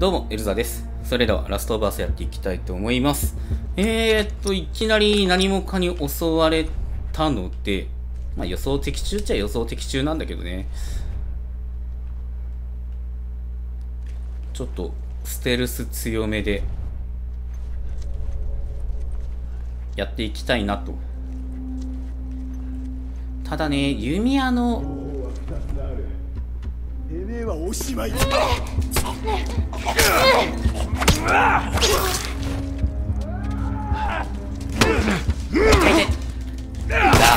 どうも、エルザです。それでは、ラストオブアスやっていきたいと思います。えーっと、いきなり何もかに襲われたので、まあ予想的中っちゃ予想的中なんだけどね。ちょっと、ステルス強めで、やっていきたいなと。ただね、弓矢の、てめえはおしまい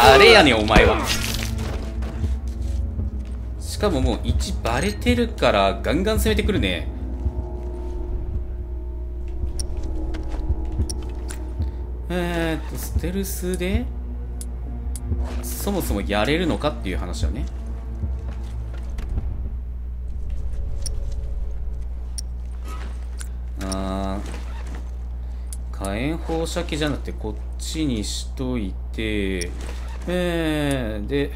誰やねんお前は。しかももう1バレてるからガンガン攻めてくるね。えーっとステルスでそもそもやれるのかっていう話だね。あ火炎放射器じゃなくてこっちにしといてえー、で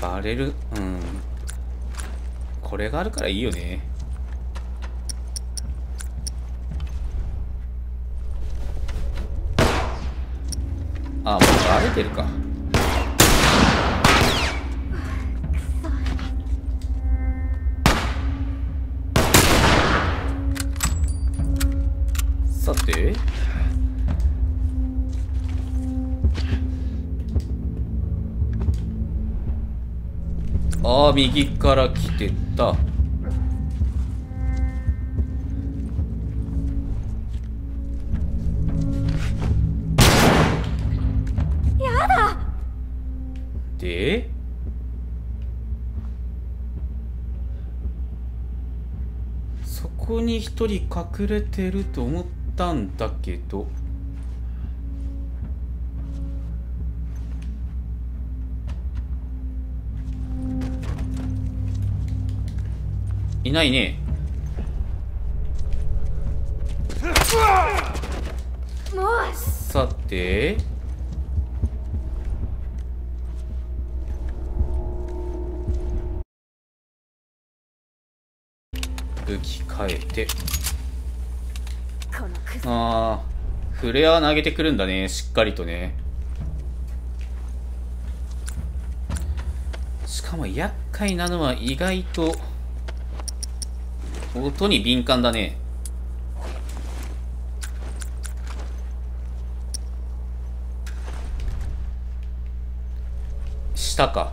バレルうん。これがあるからいいよね。あもうバレてるか。ああ右から来てた。やだ。で？そこに一人隠れてると思ったんだけどないね。さて。武器変えて。ああフレア投げてくるんだね。しっかりとね。しかも厄介なのは意外と音に敏感だね。下か。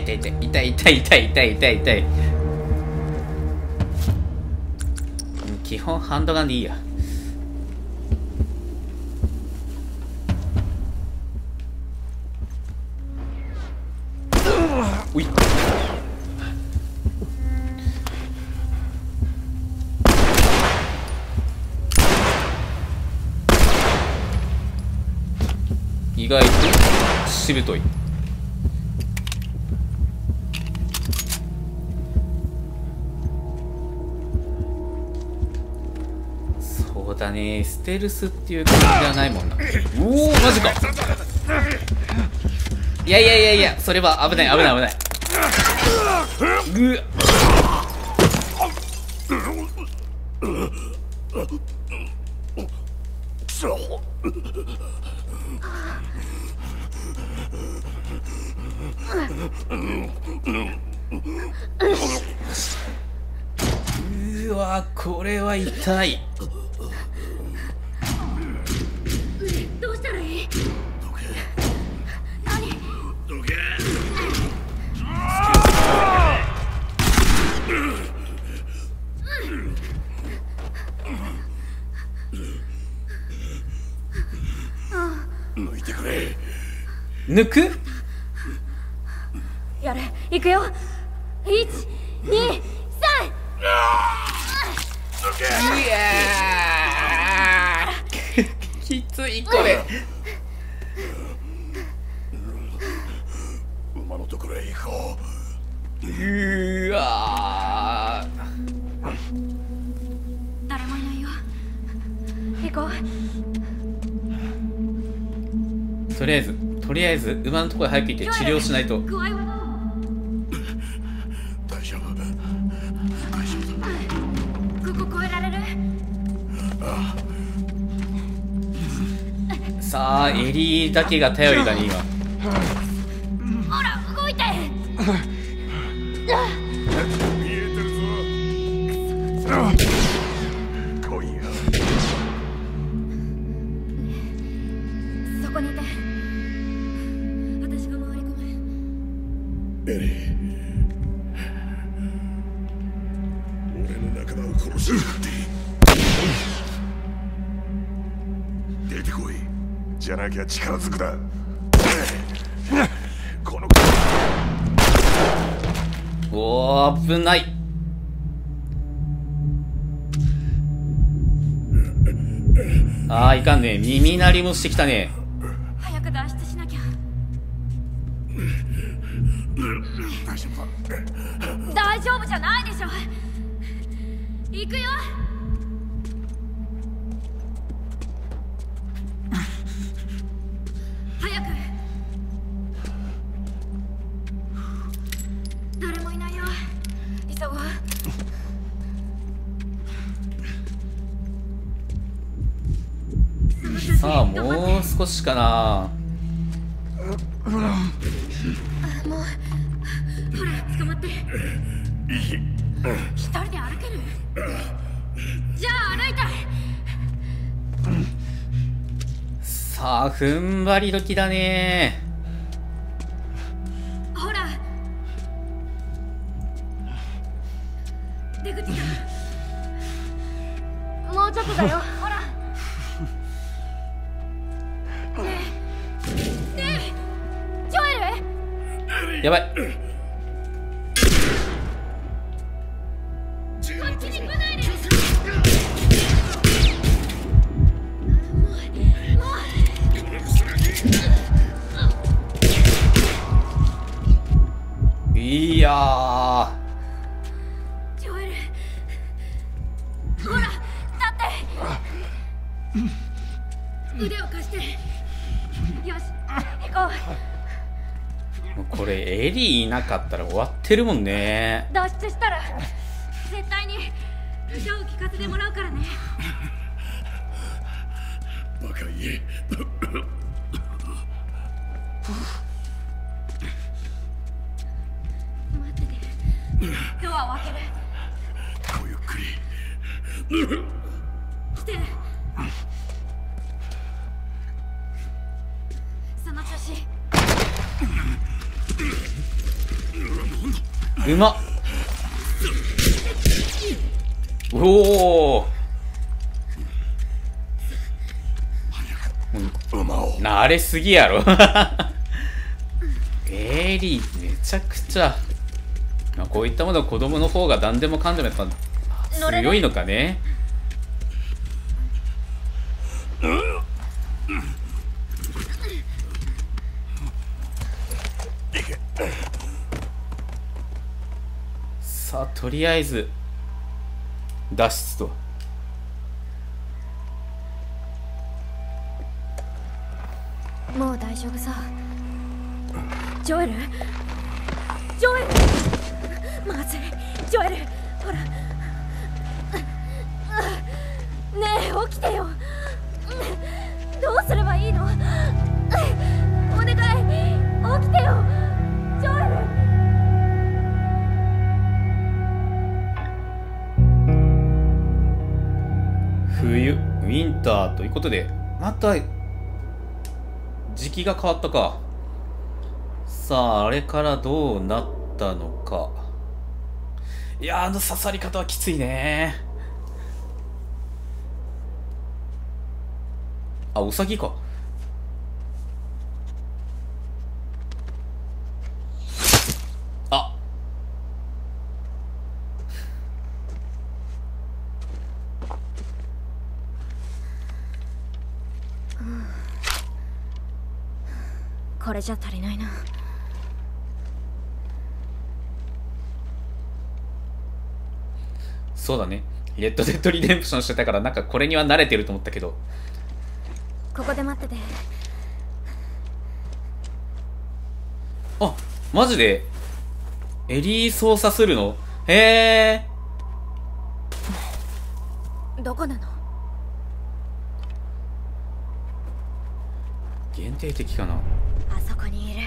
痛い痛い痛い痛い痛い痛い痛い痛い痛い。基本ハンドガンでいいや。テルスっていう感じではないもんな。おおマジか。いやいやいやいやそれは危ない危ない危ない。うっ。うわこれは痛い。抜く？ところへ早く行って治療しないと。具合は大丈夫。大丈夫。だここ越えられるさあエリーだけが頼りだね今。ほら動いてが力ずくだ。このおー危ない。あーいかんね。耳鳴りもしてきたね。ほら捕まって。一人で歩ける？じゃあ歩いたさあ踏ん張り時だね。ったら終わってるもんね。脱出したら絶対に歌を聴かせてもらうからね。バカ言え。待ってて。ドアを開ける。ごゆっくり。来てうまっおお馬を。慣れすぎやろ。エリーめちゃくちゃ、まあ、こういったものは子供の方が何でもかんでもやっぱ強いのかねさあとりあえず脱出と。もう大丈夫さ。ジョエル？ジョエル？まずい。ジョエルほら。ねえ起きてよ。どうすればいいの？お願い。起きてよ。冬ウィンターということでまた時期が変わったか。さああれからどうなったのか。いやあの刺さり方はきついね。あウサギかあこれじゃ足りないな。そうだね。レッドデッドリデンプションしてたからなんかこれには慣れてると思ったけど。ここで待ってて。あマジで？エリー操作するの？へえどこなの？限定的かなあそこにいる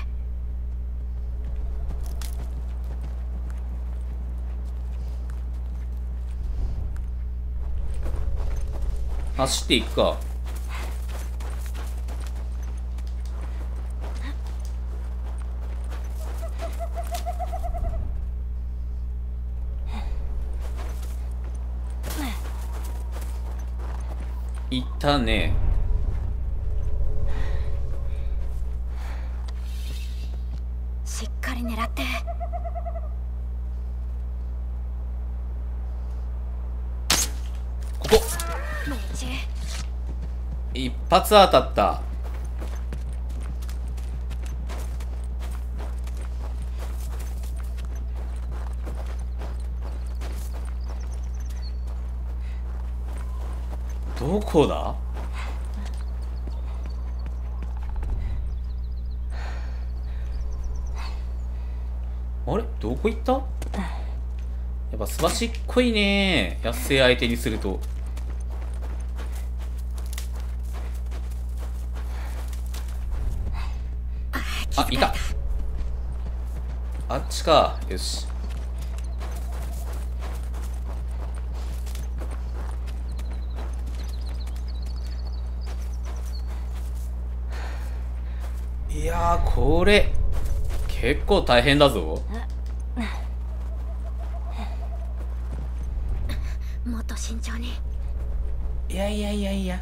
走っていくか。いたねしっかり狙ってここ道一発当たった。どこだ？あれ？どこ行った？やっぱすばしっこいね。安い相手にするとあいたあっちか。よし。いやーこれ結構大変だぞ。もっと慎重に。いやいやいやいや。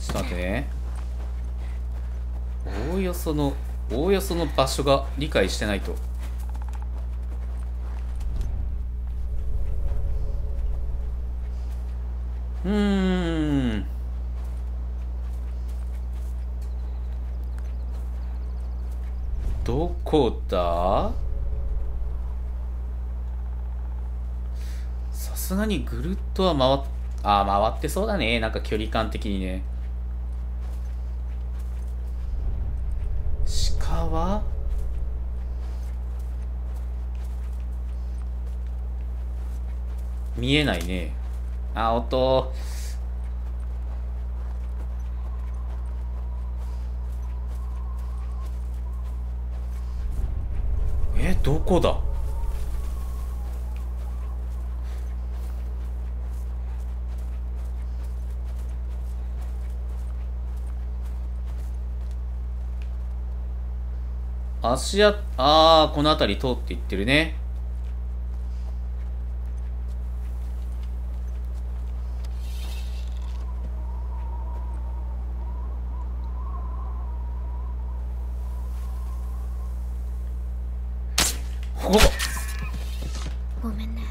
ちょっと待ってねおおよそのおおよその場所が理解してないと。うん。どこだ？さすがにぐるっとは回っあ回ってそうだね。なんか距離感的にね鹿は？見えないね。あ音。えどこだ？足やああこの辺り通っていってるね。ここごめんね。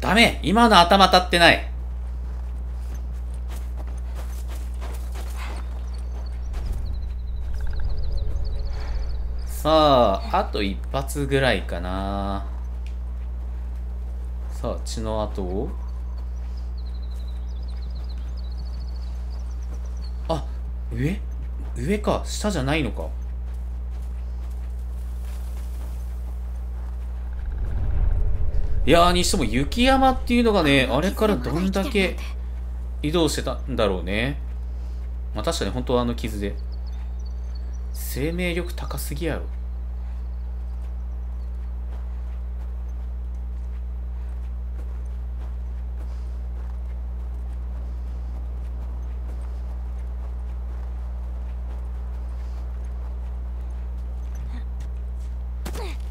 ダメ。今の頭当たってないさああと一発ぐらいかな。さあ血の跡を。あ上？上か下じゃないのか。いやーにしても雪山っていうのがねあれからどんだけ移動してたんだろうね。まあ確かに本当はあの傷で。生命力高すぎやろ。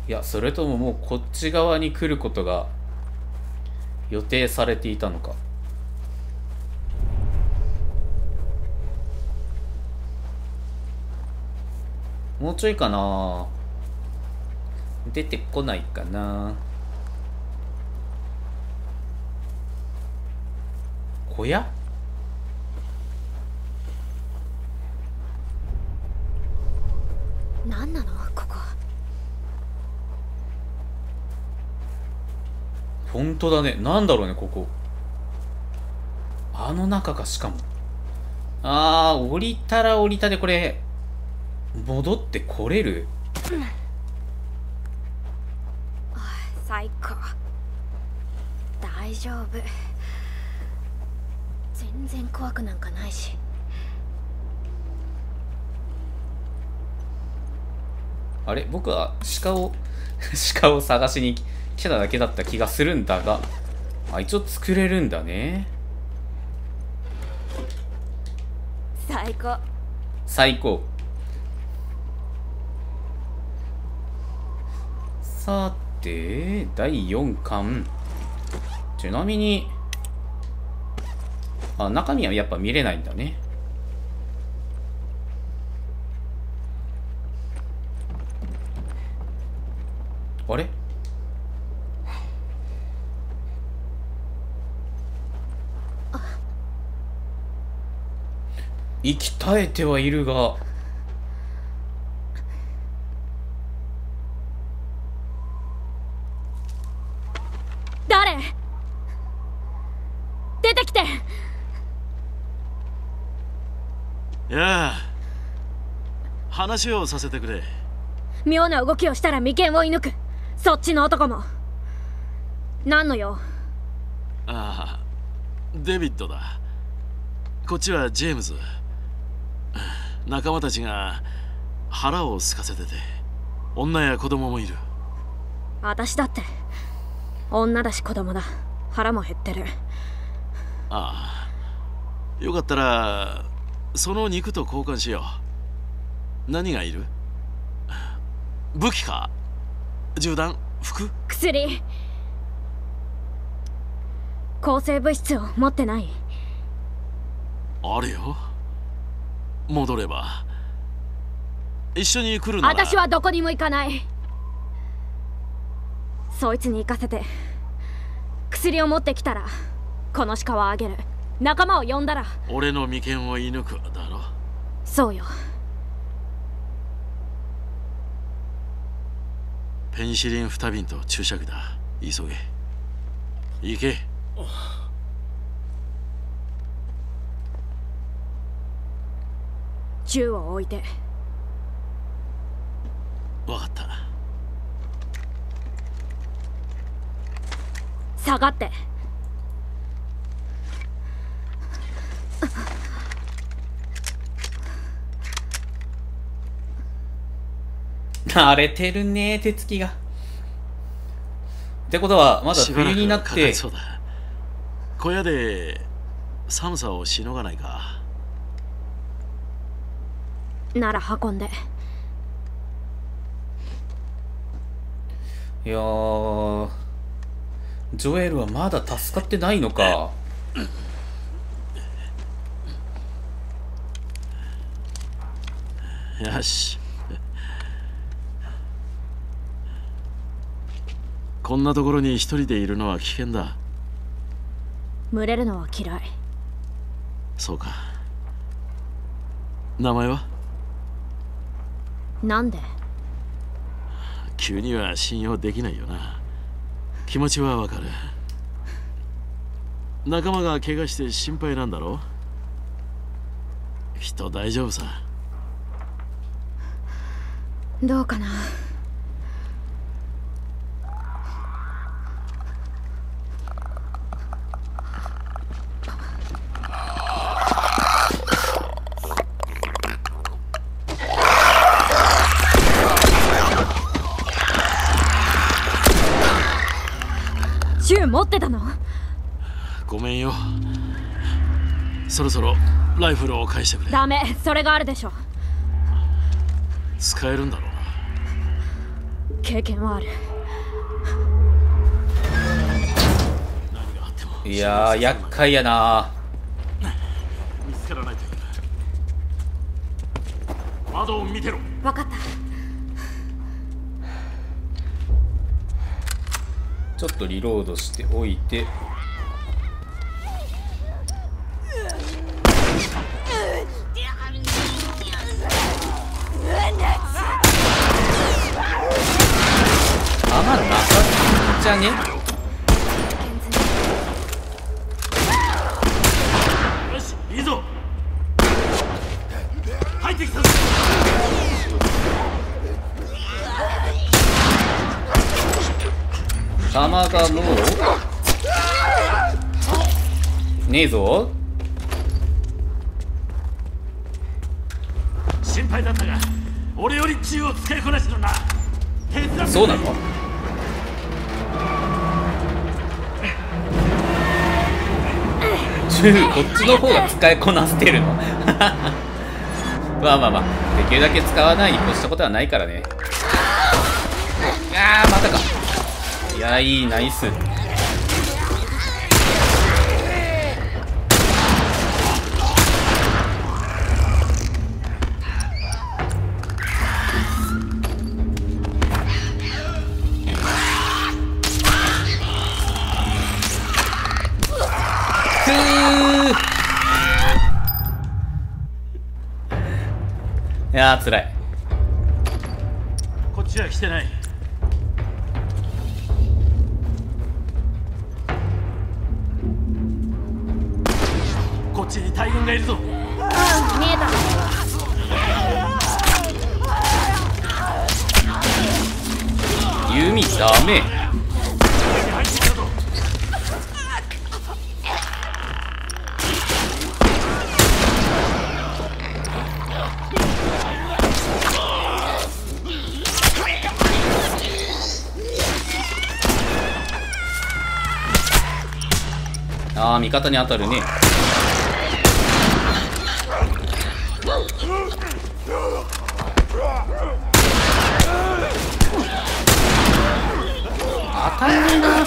いやそれとももうこっち側に来ることが予定されていたのか。もうちょいかな。出てこないかな。小屋？何なの？ここ本当だね。なんだろうねここ。あの中かしかも。あー降りたら降りたでこれ戻ってこれる？最高大丈夫。全然怖くなんかないし。あれ？僕は鹿を 鹿を探しに来ただけだった気がするんだがあ一応作れるんだね。最高最高さて第4巻。ちなみにあ中身はやっぱ見れないんだね。あれ？息絶えてはいるが誰出てきていやあ話をさせてくれ。妙な動きをしたら眉間を射抜く。そっちの男も。何の用？ああデビッドだ。こっちはジェームズ。仲間たちが腹を空かせてて女や子供もいる。私だって女だし子供だ。腹も減ってる。ああよかったらその肉と交換しよう何がいる？武器か？銃弾？服？薬。抗生物質を持ってない。あるよ。戻れば。一緒に来るなら。私はどこにも行かない。そいつに行かせて。薬を持ってきたらこの鹿はあげる。仲間を呼んだら。俺の眉間を射抜くだろ。そうよペニシリン2瓶と注射器だ。急げ。行け。銃を置いて。分かった。下がって慣れてるね手つきが。ってことはまだ冬になっかかりてそうだ。小屋で寒さをしのがないか。なら運んで。いやージョエルはまだ助かってないのか。よしこんなところに一人でいるのは危険だ。群れるのは嫌い。そうか。名前は？なんで？急には信用できないよな。気持ちはわかる。仲間が怪我して心配なんだろきっと大丈夫さ。どうかな銃持ってたのごめんよそろそろライフルを返してくれ。ダメそれがあるでしょ。使えるんだろうな。経験はある。いやー厄介やな。見つからないといいな窓を見てろ。分かった。ちょっとリロードしておいて弾がもうねえぞ。心配だったが俺より銃を使いこなしてるな。そうなの？銃こっちの方が使いこなせてるの？まあまあまあできるだけ使わないに越したことはないからね。あーまたか。いやいいナイス。いやー辛い。こっちは来てない。弓ダメ。ああ味方に当たるね当たんねえな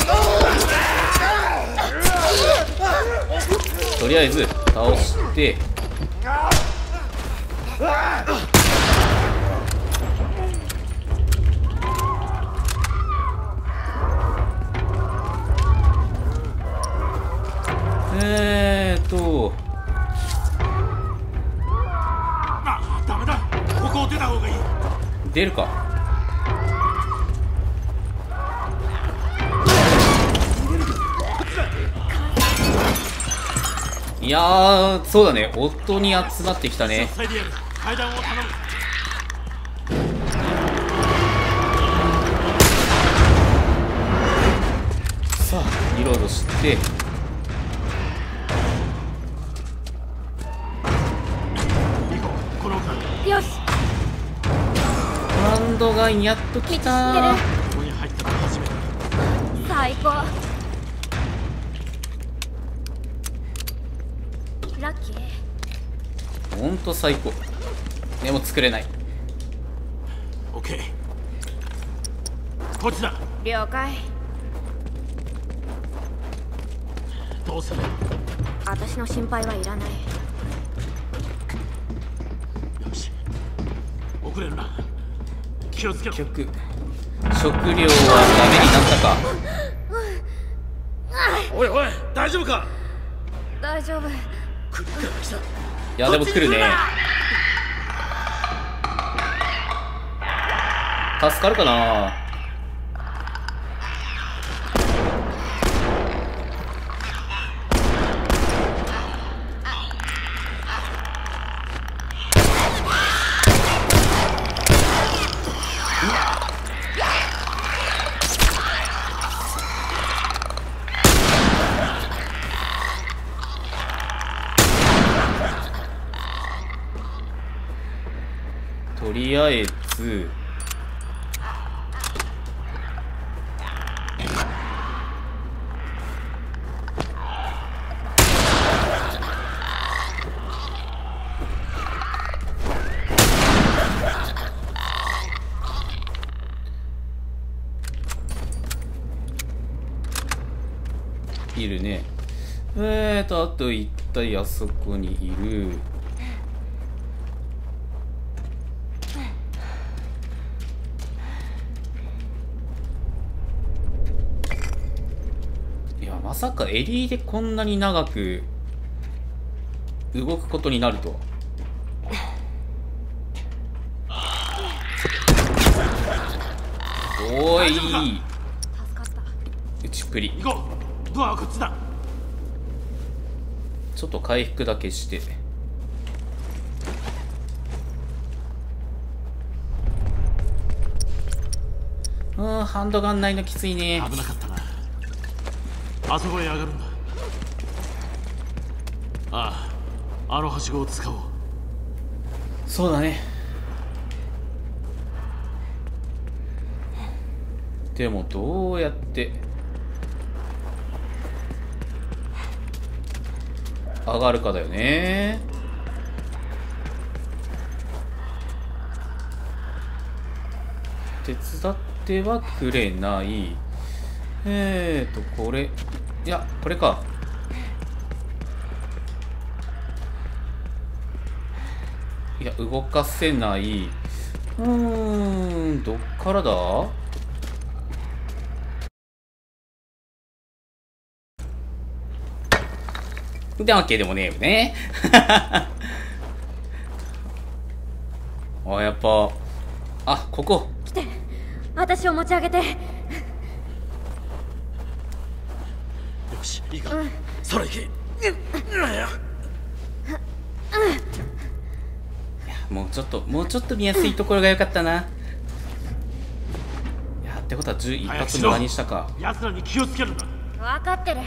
とりあえず倒していやーそうだね。夫に集まってきたね。さあリロードして。よし。ハンドガンやっと来た。最高ラッキーほんと最高。でも作れない。オッケーこっちだ。了解。どうする？私の心配はいらない。よし。遅れるな。気をつけろ。結局食料はダメになったか。おいおい大丈夫か？大丈夫。来たいやでも来るね。助かるかなとりあえずいるね。えーとあと一体あそこにいる。さかエリーでこんなに長く動くことになるとは。おーい。打ちっぷり。行こう。ドアはこっちだ。ちょっと回復だけして。うんハンドガンないのきついね。危なかった。なあそこへ上がるんだ。あああのはしごを使おう。そうだね。でもどうやって上がるかだよね。手伝ってはくれないえーとこれいやこれか。いや動かせない。うーんどっからだ？ってわけでもねえよね。あやっぱ。あここ。来て。私を持ち上げてよしいいか、そら行け。もうちょっともうちょっと見やすいところが良かったな。いやってことは10一発無駄にしたか。奴らに気をつけるんだ。分かってる。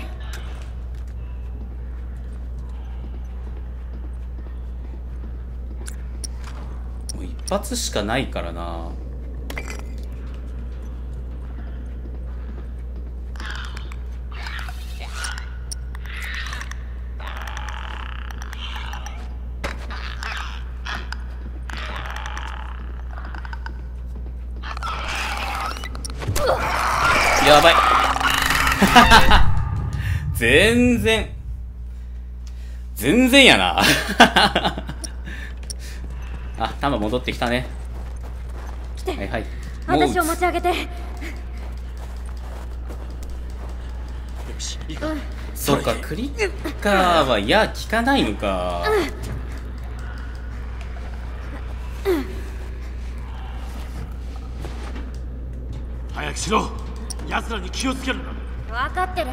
もう一発しかないからなやばい。全然。全然やな。あ、弾戻ってきたね。来て、はいはい。私を持ち上げて。よしいいか、そうか、クリッカーは、いや、効かないのか。早くしろ奴らに気をつけるんだ分かってる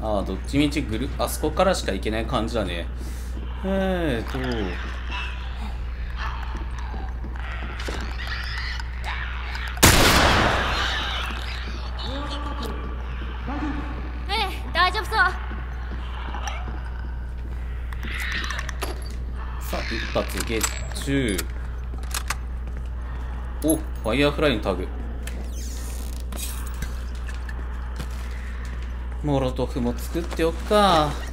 ああ、どっちみちぐる、あそこからしか行けない感じだね。えーと。10おファイヤーフライのタグ。モロトフも作っておくか。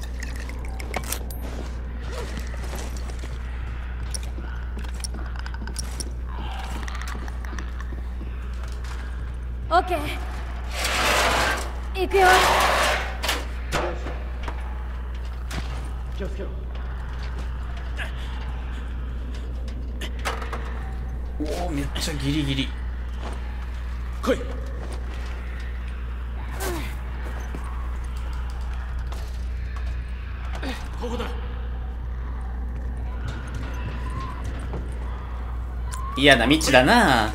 嫌な道だな。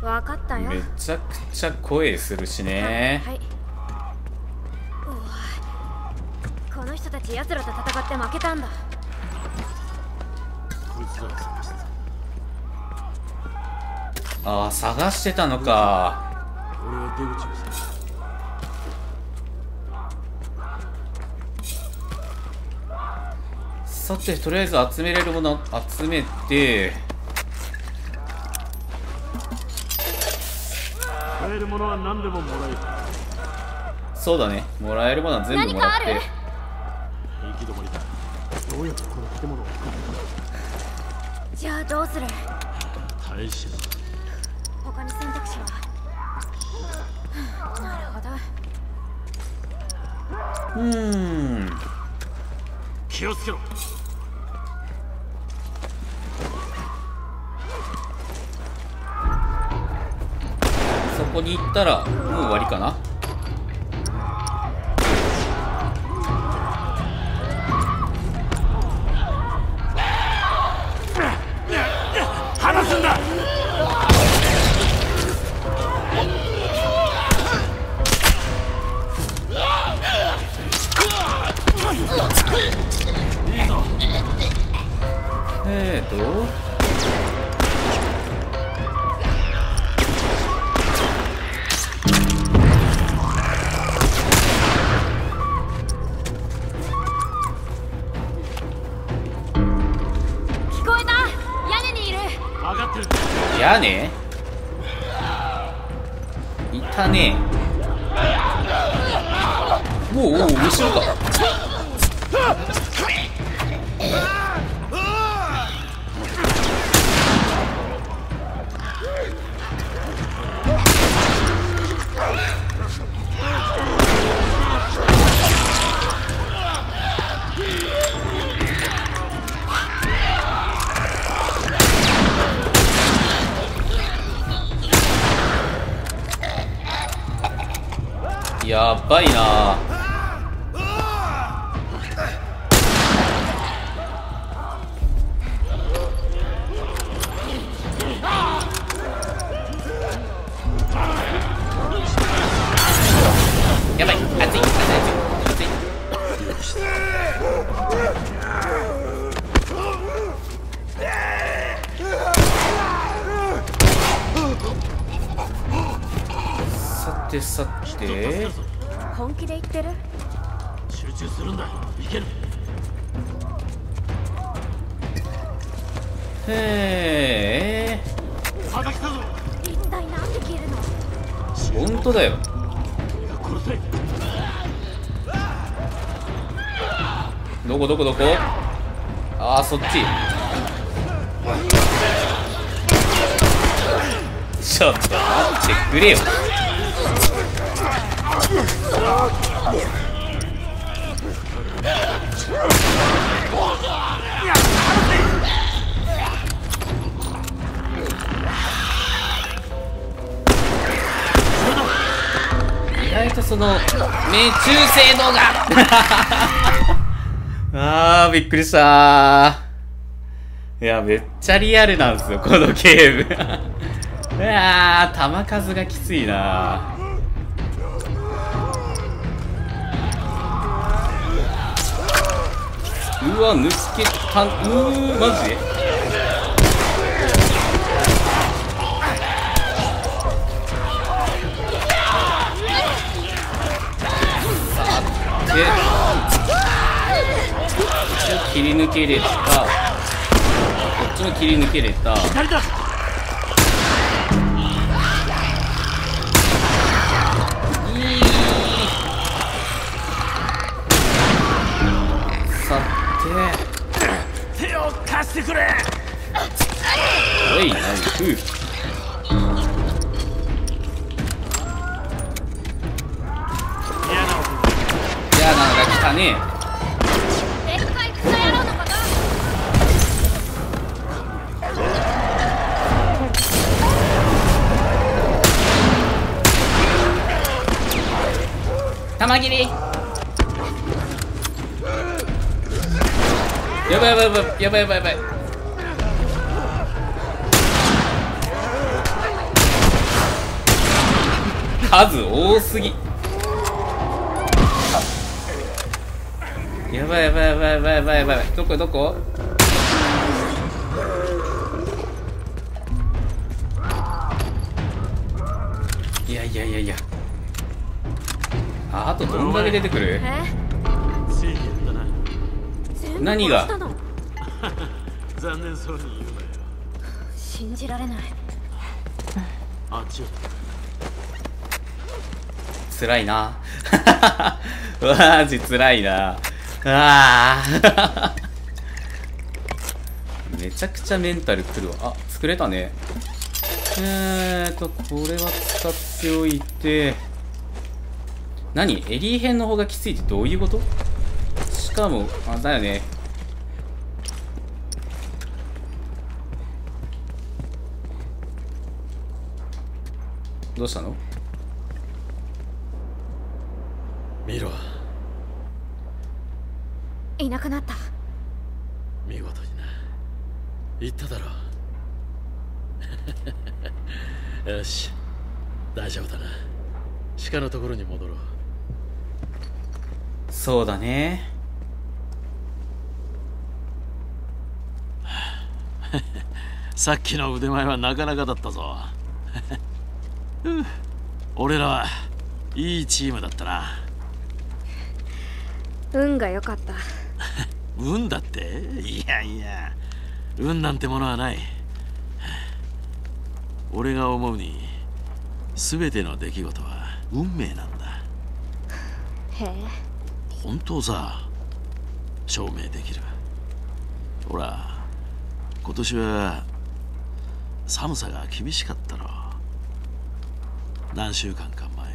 分かったよめちゃくちゃ声するしね。はいこの人たち奴らと戦って負けたんだああ、探してたのか。俺は出口を探さて、とりあえず集めれるもの集めて、買えるものは何でももらえる。そうだね。もらえるものは全部もらって。行き止まりだ。どうやってこの建物を。じゃあどうする？大使だ。他に選択肢は？なるほど。うーん。気をつけろこに行ったら、もう終わりかな。うおう後ろかやばいな。こどこどこ？ああそっち。ちょっと待ってくれよ。意外とその命中精度が。あーびっくりした。いやめっちゃリアルなんですよこのゲーム。うわー球数がきついな。うわ抜けた。んうーマジ？でで切り抜けれた。こっちも切り抜けれた。さて。手を貸してくれ。おいナイフ。嫌な男じゃあなんか来たね玉切り。やばいやばいやばいやばい。やばいやばい数多すぎ。やばいやばいやばいやばいやばいやばい。どこどこ？とどんだけ出てくる？何が残念そうに言うなよ信じられないあっちを。辛いな。マジ辛いな。あー。めちゃくちゃメンタルくるわ。あ作れたね。えーとこれは使っておいて何？エリー編の方がきついってどういうこと？しかもあだよね。どうしたの？見ろ。いなくなった。見事にな。言っただろ。よし。大丈夫だな。鹿のところに戻ろうそうだね。さっきの腕前はなかなかだったぞ。俺らはいいチームだったな。運が良かった。運だって？いやいや。運なんてものはない。俺が思うに全ての出来事は運命なんだ。へえ本当さ証明できる。ほら今年は寒さが厳しかったろ。何週間か前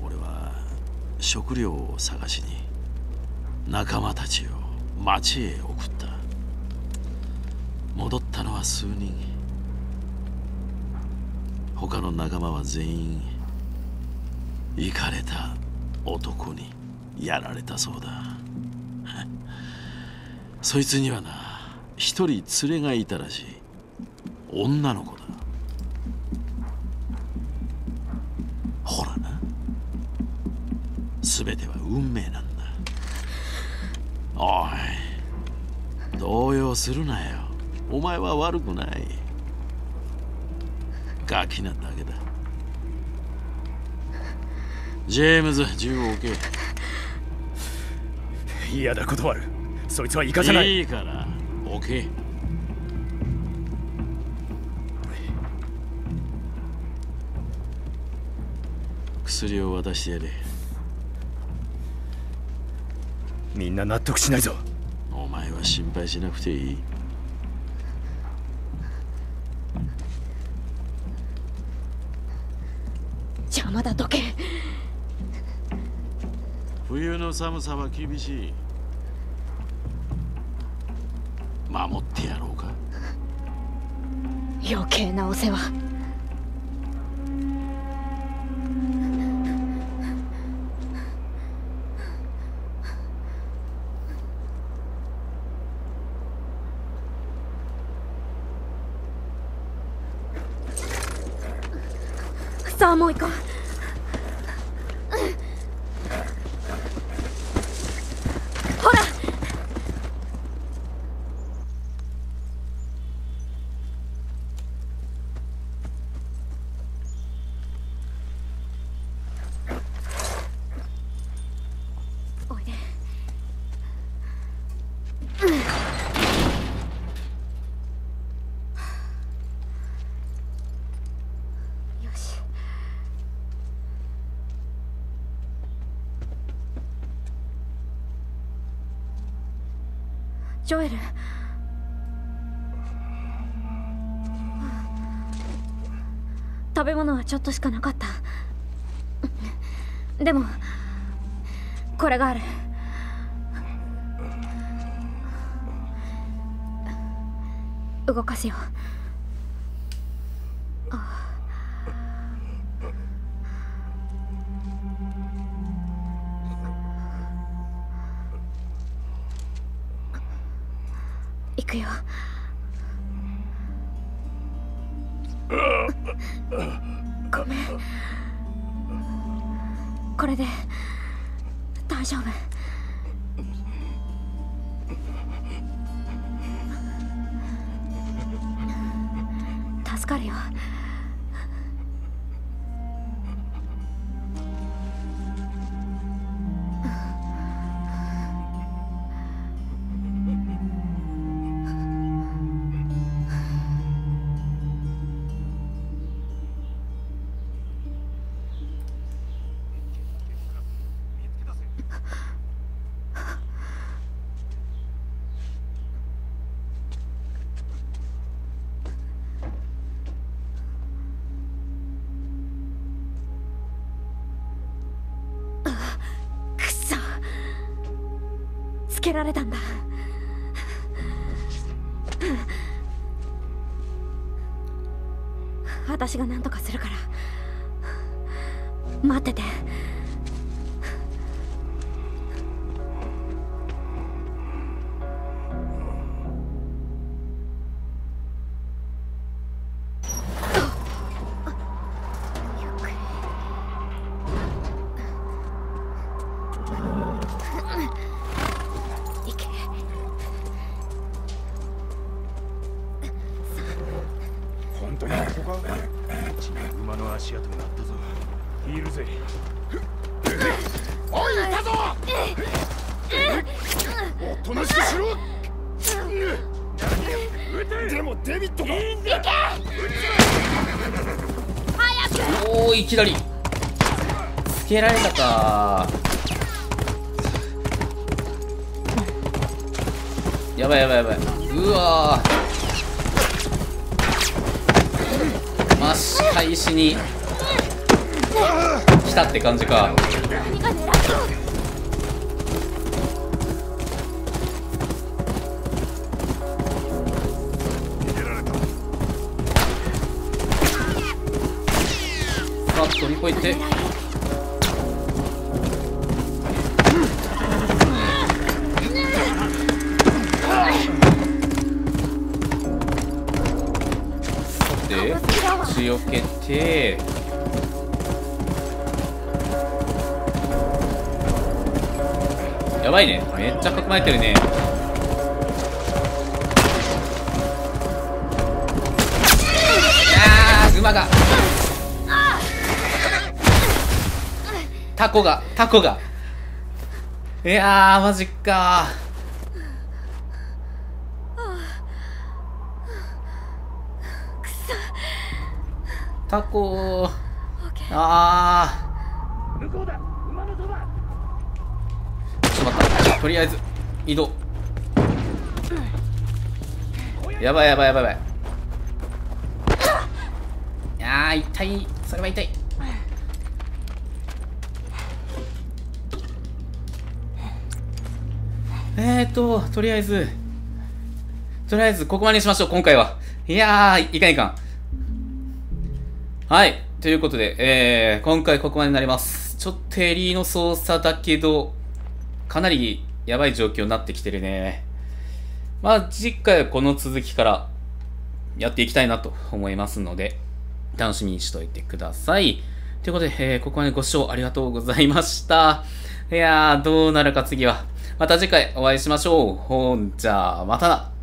俺は食料を探しに仲間たちを町へ送った。戻ったのは数人。他の仲間は全員行かれた男に。やられたそうだ。そいつにはな一人連れがいたらしい。女の子だ。ほらな。全ては運命なんだ。おい動揺するなよ。お前は悪くない。ガキなだけだ。ジェームズ銃を置け嫌だ断る。そいつは行かせない。いいから。置け薬を渡してやれ。みんな納得しないぞ。お前は心配しなくていい。邪魔だど寒さは厳しい。守ってやろうか。余計なお世話。さあもう行こうほらおいでよしジョエル。食べ物はちょっとしかなかった。でもこれがある。動かすよ。行くよ。ごめん。これで大丈夫。助かるよ。私が何とかするから。待ってて。行け。本当にここ足跡があったぞ。いるぜ。おいいたぞ！おとなしくしろ！でもデビットがいいんだおおいきなり。つけられたか。やばいやばいやばい。うわ石に来たって感じか。てやばいね。めっちゃ囲まれてるね。あー馬が。タコがタコが。いやーマジかタコあ向こうだ馬のそばーしまったとりあえず移動。やばいやばいやばいやばい。いやー痛い。それは痛い。えーととりあえず。とりあえずここまでにしましょう今回は。いやーいかんいかんはい。ということで、えー、今回ここまでになります。ちょっとエリーの操作だけど、かなりやばい状況になってきてるね。まあ、次回はこの続きからやっていきたいなと思いますので、楽しみにしといてください。ということで、えー、ここまでご視聴ありがとうございました。いやー、どうなるか次は。また次回お会いしましょう。ほんじゃあ、またな。